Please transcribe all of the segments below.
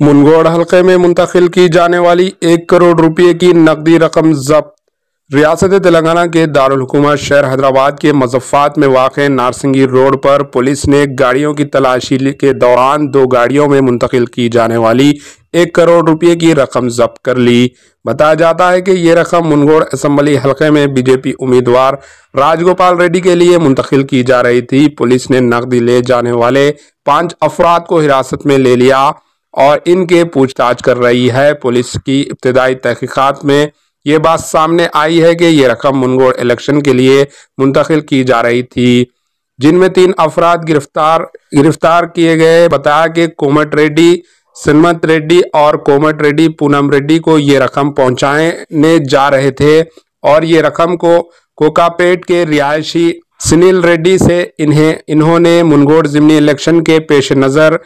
मुनगोड़ हलके में मुंतकिल की जाने वाली एक करोड़ रुपए की नकदी रकम जब्त। रियासत तेलंगाना के दारकूमत शहर हैदराबाद के मजफ्फात में वाक़ नारसिंगी रोड पर पुलिस ने गाड़ियों की तलाशी के दौरान दो गाड़ियों में मुंतकिल की जाने वाली एक करोड़ रुपए की रकम जब्त कर ली। बताया जाता है कि ये रकम मुनगोड़ असम्बली हलके में बीजेपी उम्मीदवार राजगोपाल रेड्डी के लिए मुंतकिल की जा रही थी। पुलिस ने नकदी ले जाने वाले पाँच अफराद को हिरासत में ले लिया। और इनके पूछताछ कर रही है पुलिस की इब्तदाई तहकीकात में। ये बात सामने आई है कि ये रकम मुनगोड़ इलेक्शन के लिए मुंतकिल की जा रही थी, जिनमें तीन अफराद गिरफ़्तार गिरफ़्तार किए गए। बताया कि कोमट रेड्डी, सिन्मत रेड्डी और कोमट रेड्डी पूनम रेड्डी को ये रकम पहुँचाने जा रहे थे और ये रकम को कोकापेट के रिहायशी सुनील रेड्डी से इन्हें, इन्होंने मुनगोड़ जिमनी इलेक्शन के पेश नज़र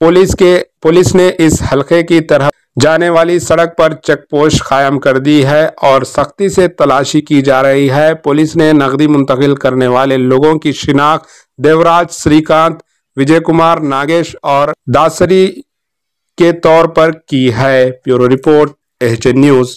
पुलिस के पुलिस ने इस हलके की तरह जाने वाली सड़क पर चेक पोस्ट कायम कर दी है और सख्ती से तलाशी की जा रही है। पुलिस ने नकदी मुंतकिल करने वाले लोगों की शिनाख्त देवराज श्रीकांत, विजय कुमार नागेश और दासरी के तौर पर की है। Bureau report HN News.